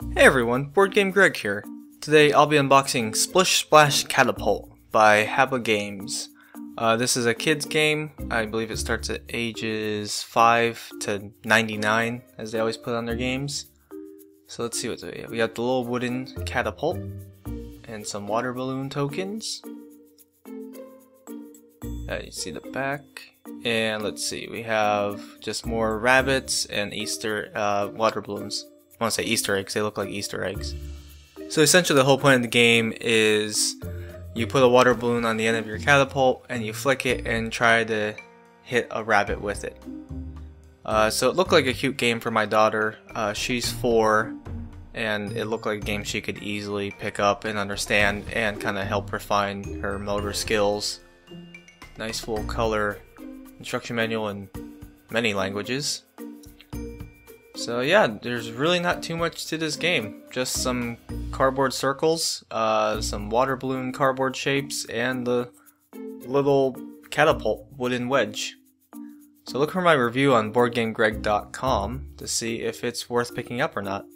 Hey everyone, Board Game Greg here. Today I'll be unboxing Splish Splash Catapult by Haba Games. Uh, this is a kids game. I believe it starts at ages 5 to 99, as they always put on their games. So let's see what we have. We got the little wooden catapult and some water balloon tokens. Uh, you see the back. And let's see, we have just more rabbits and Easter uh, water balloons. I want to say Easter eggs, they look like Easter eggs. So essentially the whole point of the game is you put a water balloon on the end of your catapult and you flick it and try to hit a rabbit with it. Uh, so it looked like a cute game for my daughter. Uh, she's four and it looked like a game she could easily pick up and understand and kind of help refine her motor skills. Nice full color instruction manual in many languages. So yeah, there's really not too much to this game. Just some cardboard circles, uh, some water balloon cardboard shapes, and the little catapult wooden wedge. So look for my review on BoardGameGreg.com to see if it's worth picking up or not.